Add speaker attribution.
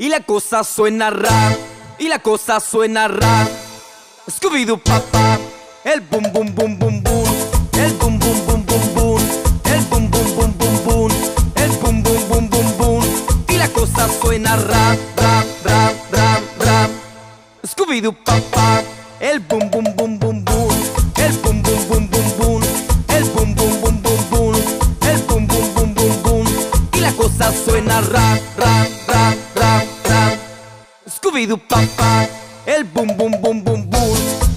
Speaker 1: Y la cosa suena ra, y la cosa suena ra. Scooby-Doo papá, el bum bum bum bum bum, el bum bum bum bum bum, el bum bum bum bum bum, el bum bum bum bum bum. Y la cosa suena ra, ra, ra, ra, ra. Scooby-Doo papá, el bum bum bum bum bum, el bum bum bum bum bum, el bum bum bum bum bum, el bum bum bum bum bum. Y la cosa suena ra, ra, ra, ra, ra. Scooby-Doo papá, el bum bum bum bum bum.